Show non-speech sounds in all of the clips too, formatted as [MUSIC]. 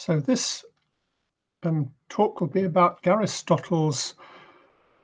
So this um, talk will be about Aristotle's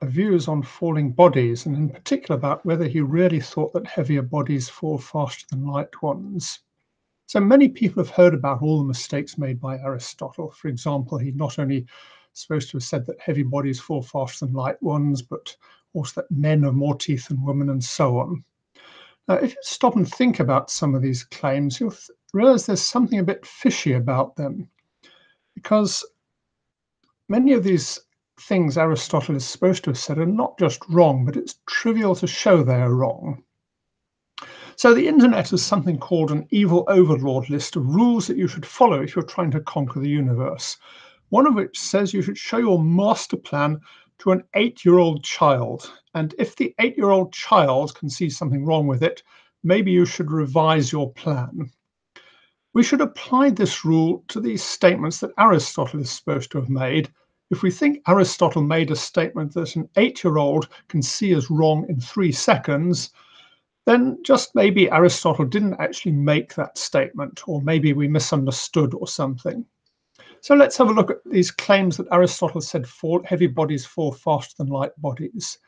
views on falling bodies, and in particular about whether he really thought that heavier bodies fall faster than light ones. So many people have heard about all the mistakes made by Aristotle. For example, he not only supposed to have said that heavy bodies fall faster than light ones, but also that men have more teeth than women, and so on. Now, if you stop and think about some of these claims, you'll realize there's something a bit fishy about them because many of these things Aristotle is supposed to have said are not just wrong, but it's trivial to show they're wrong. So the internet is something called an evil overlord list of rules that you should follow if you're trying to conquer the universe. One of which says you should show your master plan to an eight-year-old child. And if the eight-year-old child can see something wrong with it, maybe you should revise your plan. We should apply this rule to these statements that Aristotle is supposed to have made. If we think Aristotle made a statement that an eight year old can see as wrong in three seconds, then just maybe Aristotle didn't actually make that statement, or maybe we misunderstood or something. So let's have a look at these claims that Aristotle said heavy bodies fall faster than light bodies.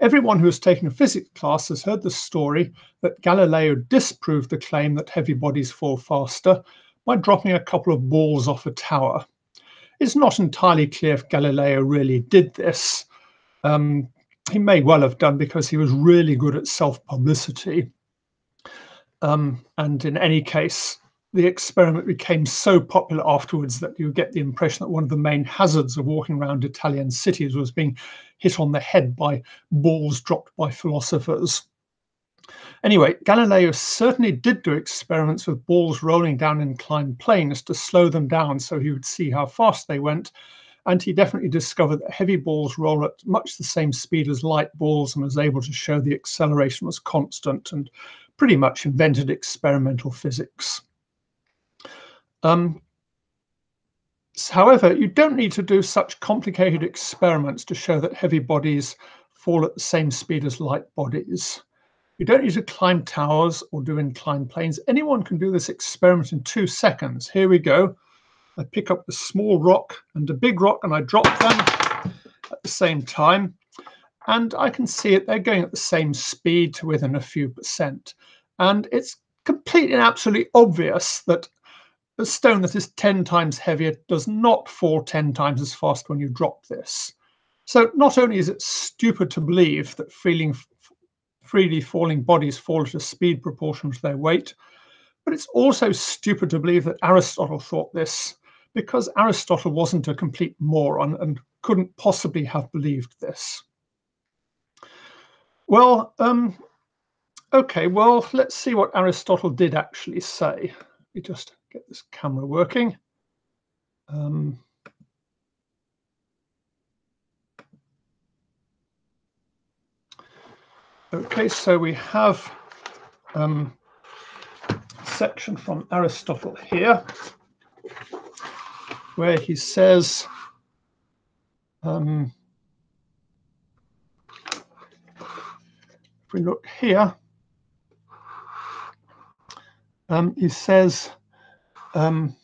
Everyone who has taken a physics class has heard the story that Galileo disproved the claim that heavy bodies fall faster by dropping a couple of balls off a tower. It's not entirely clear if Galileo really did this. Um, he may well have done because he was really good at self publicity. Um, and in any case, the experiment became so popular afterwards that you get the impression that one of the main hazards of walking around Italian cities was being hit on the head by balls dropped by philosophers. Anyway, Galileo certainly did do experiments with balls rolling down inclined planes to slow them down so he would see how fast they went. And he definitely discovered that heavy balls roll at much the same speed as light balls and was able to show the acceleration was constant and pretty much invented experimental physics. Um, however, you don't need to do such complicated experiments to show that heavy bodies fall at the same speed as light bodies. You don't need to climb towers or do inclined planes. Anyone can do this experiment in two seconds. Here we go. I pick up a small rock and a big rock and I drop them at the same time. And I can see it, they're going at the same speed to within a few percent. And it's completely and absolutely obvious that a stone that is 10 times heavier does not fall 10 times as fast when you drop this. So not only is it stupid to believe that freely, freely falling bodies fall at a speed proportional to their weight, but it's also stupid to believe that Aristotle thought this because Aristotle wasn't a complete moron and couldn't possibly have believed this. Well, um, okay, well, let's see what Aristotle did actually say. Me just get this camera working. Um, okay, so we have um, a section from Aristotle here where he says, um, if we look here, um, he says, um,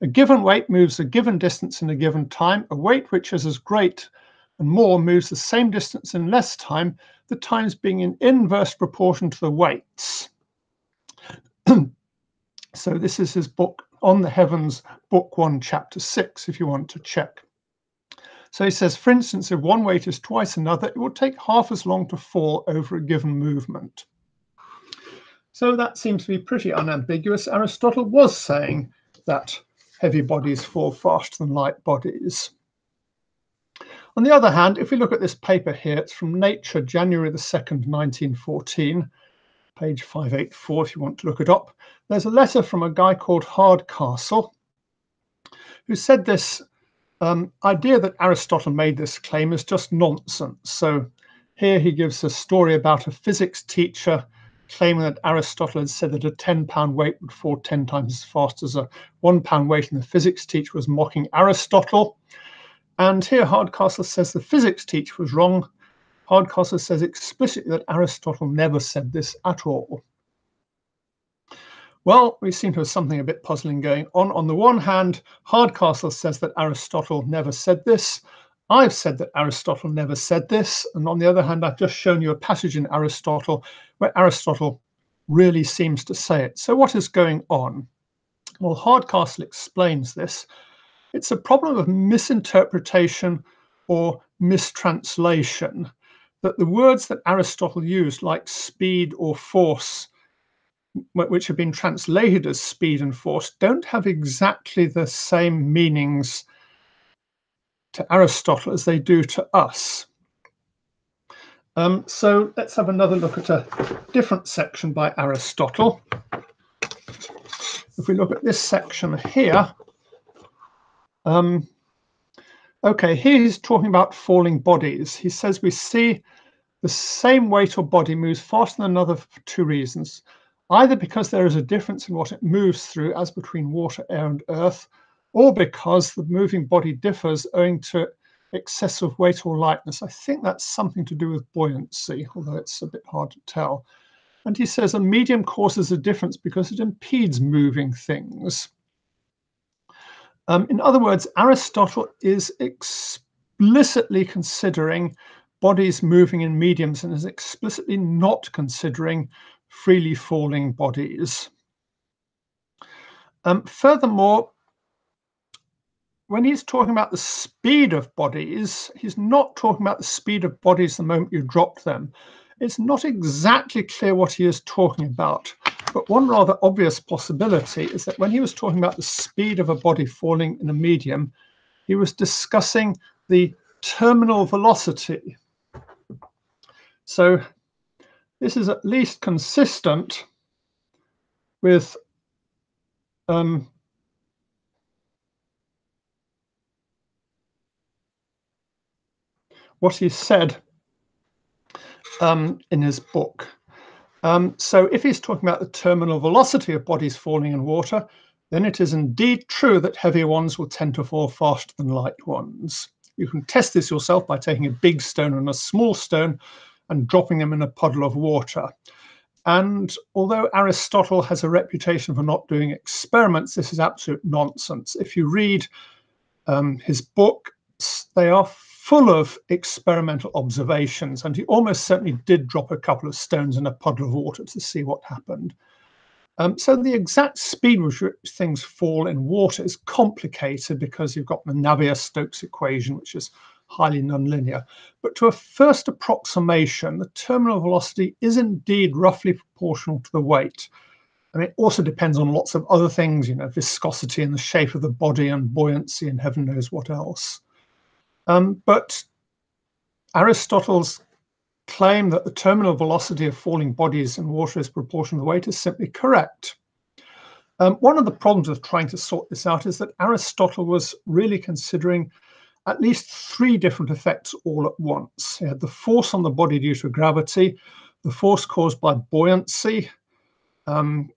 a given weight moves a given distance in a given time. A weight which is as great and more moves the same distance in less time, the times being in inverse proportion to the weights. [CLEARS THROAT] so this is his book On the Heavens, book one, chapter six, if you want to check. So he says, for instance, if one weight is twice another, it will take half as long to fall over a given movement. So that seems to be pretty unambiguous. Aristotle was saying that heavy bodies fall faster than light bodies. On the other hand, if we look at this paper here, it's from Nature, January the 2nd, 1914, page 584 if you want to look it up. There's a letter from a guy called Hardcastle who said this um, idea that Aristotle made this claim is just nonsense. So here he gives a story about a physics teacher claiming that Aristotle had said that a 10 pound weight would fall 10 times as fast as a one pound weight, and the physics teacher was mocking Aristotle. And here Hardcastle says the physics teacher was wrong. Hardcastle says explicitly that Aristotle never said this at all. Well, we seem to have something a bit puzzling going on. On the one hand, Hardcastle says that Aristotle never said this. I've said that Aristotle never said this. And on the other hand, I've just shown you a passage in Aristotle where Aristotle really seems to say it. So what is going on? Well, Hardcastle explains this. It's a problem of misinterpretation or mistranslation, that the words that Aristotle used, like speed or force, which have been translated as speed and force, don't have exactly the same meanings to Aristotle as they do to us. Um, so let's have another look at a different section by Aristotle. If we look at this section here, um, okay, here he's talking about falling bodies. He says we see the same weight or body moves faster than another for two reasons either because there is a difference in what it moves through as between water, air and earth, or because the moving body differs owing to excessive weight or lightness. I think that's something to do with buoyancy, although it's a bit hard to tell. And he says a medium causes a difference because it impedes moving things. Um, in other words, Aristotle is explicitly considering bodies moving in mediums and is explicitly not considering freely falling bodies. Um, furthermore, when he's talking about the speed of bodies, he's not talking about the speed of bodies the moment you drop them. It's not exactly clear what he is talking about. But one rather obvious possibility is that when he was talking about the speed of a body falling in a medium, he was discussing the terminal velocity. So this is at least consistent with um, what he said um, in his book. Um, so if he's talking about the terminal velocity of bodies falling in water, then it is indeed true that heavier ones will tend to fall faster than light ones. You can test this yourself by taking a big stone and a small stone and dropping them in a puddle of water. And although Aristotle has a reputation for not doing experiments, this is absolute nonsense. If you read um, his book, they are full of experimental observations, and he almost certainly did drop a couple of stones in a puddle of water to see what happened. Um, so the exact speed with which things fall in water is complicated because you've got the Navier-Stokes equation, which is highly nonlinear. But to a first approximation, the terminal velocity is indeed roughly proportional to the weight. And it also depends on lots of other things, you know, viscosity and the shape of the body and buoyancy and heaven knows what else. Um, but Aristotle's claim that the terminal velocity of falling bodies in water is proportional to weight is simply correct. Um, one of the problems with trying to sort this out is that Aristotle was really considering at least three different effects all at once. He had the force on the body due to gravity, the force caused by buoyancy. Um,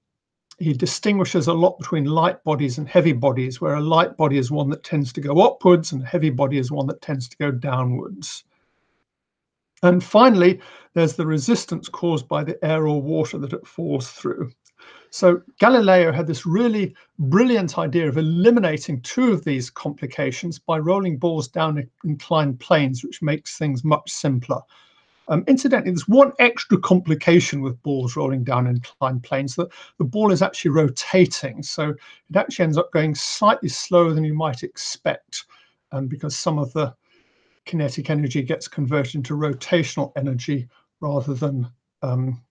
he distinguishes a lot between light bodies and heavy bodies, where a light body is one that tends to go upwards and a heavy body is one that tends to go downwards. And finally, there's the resistance caused by the air or water that it falls through. So Galileo had this really brilliant idea of eliminating two of these complications by rolling balls down inclined planes, which makes things much simpler. Um, incidentally, there's one extra complication with balls rolling down inclined planes that the ball is actually rotating. So it actually ends up going slightly slower than you might expect um, because some of the kinetic energy gets converted into rotational energy rather than um,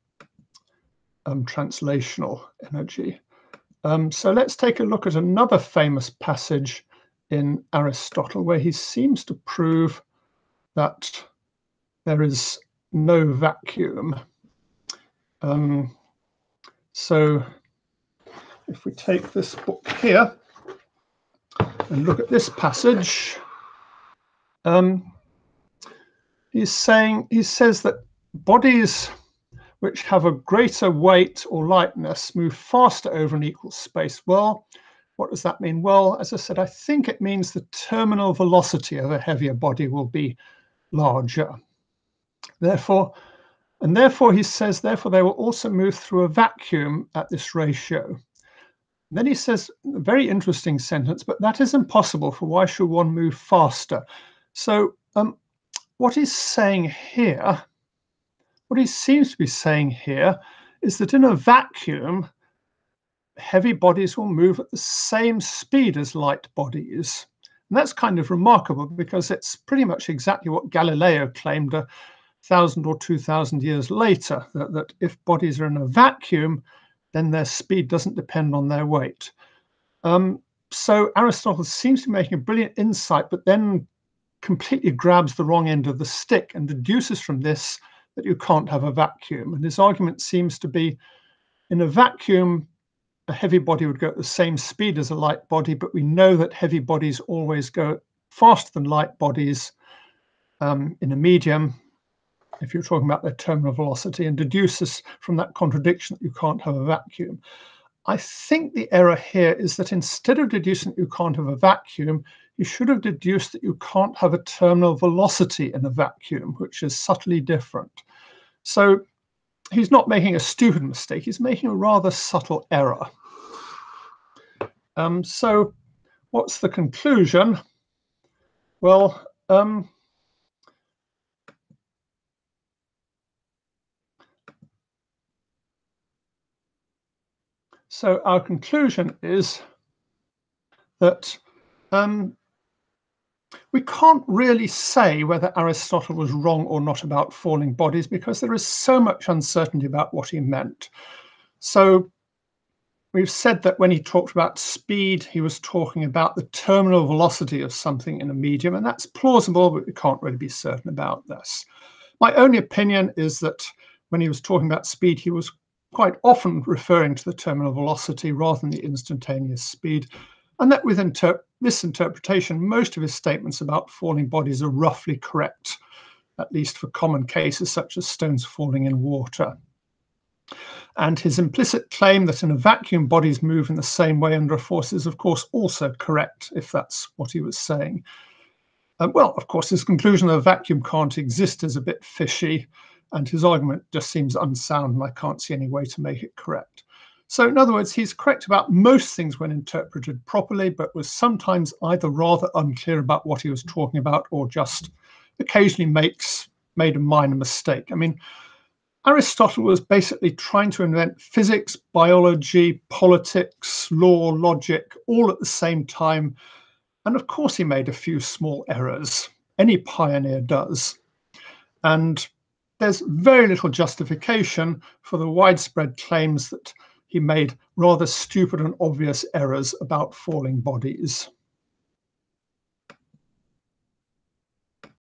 um, translational energy. Um, so let's take a look at another famous passage in Aristotle where he seems to prove that there is no vacuum. Um, so if we take this book here and look at this passage, um, he's saying, he says that bodies which have a greater weight or lightness move faster over an equal space. Well, what does that mean? Well, as I said, I think it means the terminal velocity of a heavier body will be larger. Therefore, And therefore, he says, therefore, they will also move through a vacuum at this ratio. Then he says a very interesting sentence, but that is impossible, for why should one move faster? So um, what he's saying here, what he seems to be saying here, is that in a vacuum, heavy bodies will move at the same speed as light bodies. And that's kind of remarkable because it's pretty much exactly what Galileo claimed a thousand or two thousand years later, that, that if bodies are in a vacuum, then their speed doesn't depend on their weight. Um, so Aristotle seems to be making a brilliant insight, but then completely grabs the wrong end of the stick and deduces from this that you can't have a vacuum. And his argument seems to be in a vacuum, a heavy body would go at the same speed as a light body, but we know that heavy bodies always go faster than light bodies um, in a medium, if you're talking about their terminal velocity, and deduces from that contradiction that you can't have a vacuum. I think the error here is that instead of deducing you can't have a vacuum, you should have deduced that you can't have a terminal velocity in a vacuum, which is subtly different. So he's not making a stupid mistake, he's making a rather subtle error. Um, so what's the conclusion? Well, um, so our conclusion is that um, we can't really say whether Aristotle was wrong or not about falling bodies because there is so much uncertainty about what he meant. So we've said that when he talked about speed, he was talking about the terminal velocity of something in a medium, and that's plausible, but we can't really be certain about this. My only opinion is that when he was talking about speed, he was quite often referring to the terminal velocity rather than the instantaneous speed and that with inter this interpretation, most of his statements about falling bodies are roughly correct, at least for common cases such as stones falling in water. And his implicit claim that in a vacuum bodies move in the same way under a force is, of course, also correct, if that's what he was saying. Um, well, of course, his conclusion that a vacuum can't exist is a bit fishy, and his argument just seems unsound, and I can't see any way to make it correct. So in other words, he's correct about most things when interpreted properly, but was sometimes either rather unclear about what he was talking about or just occasionally makes made a minor mistake. I mean, Aristotle was basically trying to invent physics, biology, politics, law, logic, all at the same time. And of course, he made a few small errors. Any pioneer does. And there's very little justification for the widespread claims that he made rather stupid and obvious errors about falling bodies.